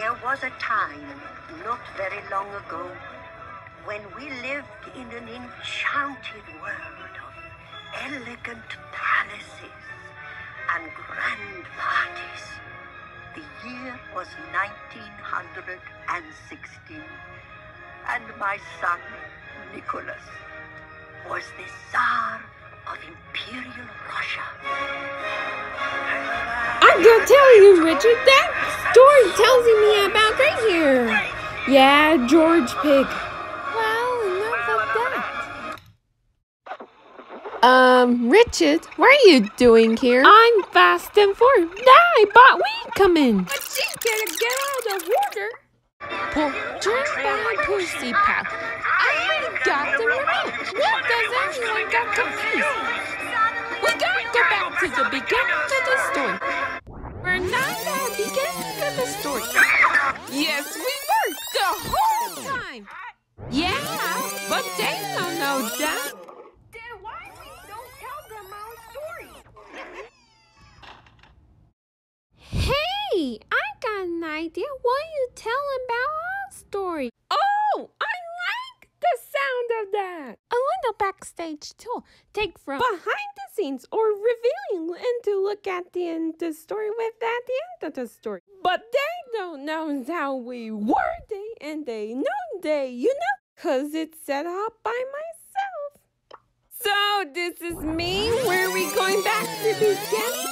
There was a time, not very long ago, when we lived in an enchanted world of elegant palaces and grand parties. The year was 1916, and my son, Nicholas, was the Tsar of Imperial Russia. I'm gonna tell you, Richard, that story tells me about right here. Yeah, George Pig. Well, enough of that. Um, Richard, what are you doing here? I'm fasting for die, but we come in. But she gotta get out of water. Pull, turn back, pussy pat. I got the remote. What does anyone got confused? Not at the beginning of the story. Yes, we were the whole time. Yeah, but they don't know that. Then why we don't tell them our story? Hey, I got an idea. Why you tell about our story? Oh, I like the sound of that. Oh, A little backstage tour. Take from behind the scenes or revealing and to look at the end of the story with at the end of the story. But they don't know how we were they and they know they, you know, cause it's set up by myself. So this is me. Where are we going back to the beginning?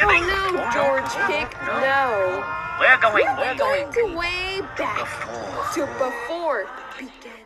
Oh no, George Pig, no. We're going, We're we're going going to way back before. to before beginning.